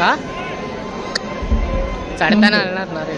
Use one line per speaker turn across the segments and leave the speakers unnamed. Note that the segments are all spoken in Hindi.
हा? चढताना आणणार ना रे.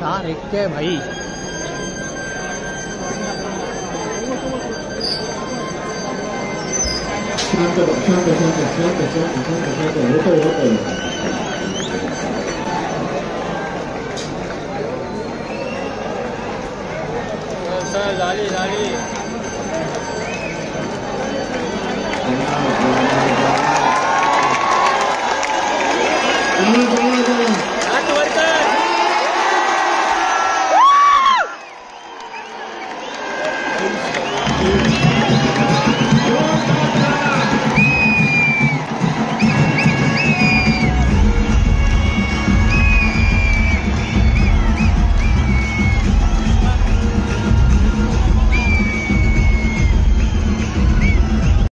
चार एक के भाई
सर गाड़ी गाड़ी Come on, come on,
come on.